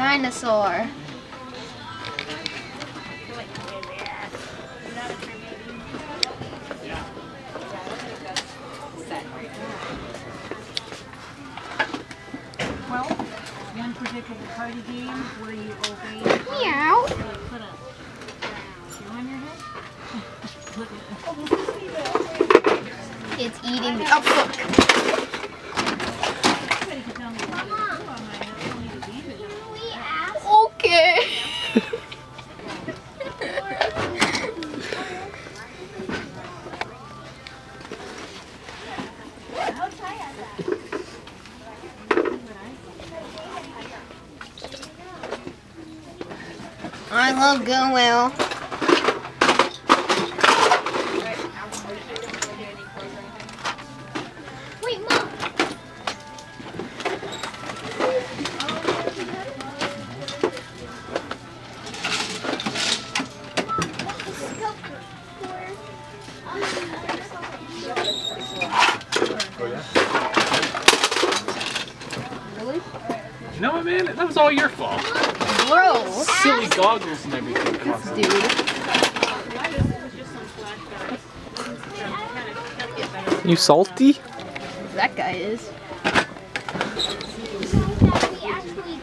Dinosaur. Well, one particular party game where you obey. Meow. Put a shoe on your head. Look at It's eating me. Oh, fuck. I love Goodwill. Wait, Mom. You know what, man? That was all your fault. Silly goggles and everything. cost. Dude. You salty? That guy is. we actually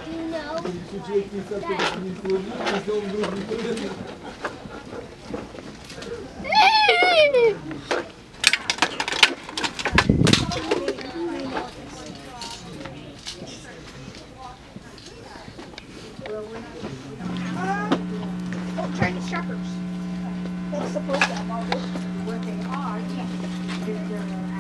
do know Chinese shoppers. That's supposed to have all this. What they are, yes. They're, they're